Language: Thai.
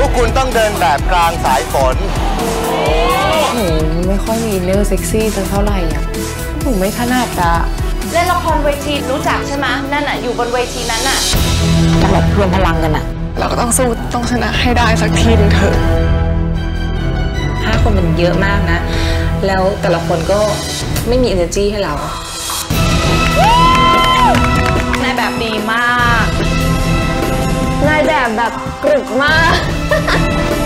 วกคุณต้องเดินแบบกลางสายฝน หนูไม่ค่อยมีอินเนอร์เซ็กซี่สักเท่าไหร่อะหนูไม่ถนัดอะเล่นละครเวทีรู้จักใช่ไหมนั่นน่ะ อยู่บนเวทีนั้นน่ะต้องแบบรวมพลังกันอะเราก็ต้องสู้ต้องชนะให้ได้สักทีหนึงเถอะห้าคนมันเยอะมากนะ แล้วแต่ละคนก็ไม่มี energy ให้เรา แบบแบบกรึกมาก